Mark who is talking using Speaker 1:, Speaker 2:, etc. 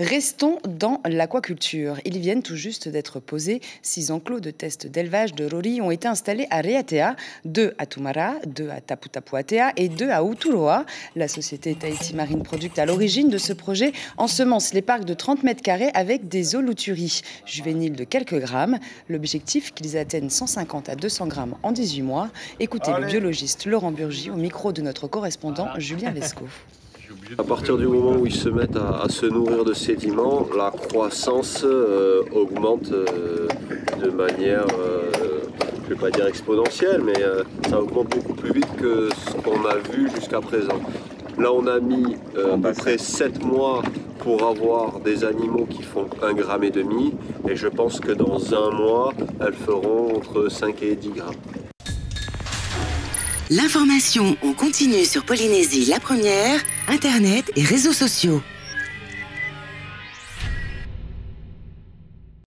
Speaker 1: Restons dans l'aquaculture. Ils viennent tout juste d'être posés. Six enclos de tests d'élevage de Rori ont été installés à Reatea, deux à Tumara, deux à Taputapuatea et deux à Uturoa. La société Tahiti Marine Product à l'origine de ce projet ensemence les parcs de 30 mètres carrés avec des holuturies juvéniles de quelques grammes. L'objectif qu'ils atteignent 150 à 200 grammes en 18 mois. Écoutez le biologiste Laurent Burgy au micro de notre correspondant Julien Lescaut.
Speaker 2: À partir du moment où ils se mettent à, se nourrir de sédiments, la croissance euh, augmente euh, de manière, euh, je ne vais pas dire exponentielle, mais ça augmente beaucoup plus vite que ce qu'on a vu jusqu'à présent. Là, on a mis à peu près 7 mois pour avoir des animaux qui font 1 gramme et demi, et je pense que dans un mois, elles feront entre 5 et 10 grammes.
Speaker 3: L'information, on continue sur Polynésie la première, Internet et réseaux sociaux.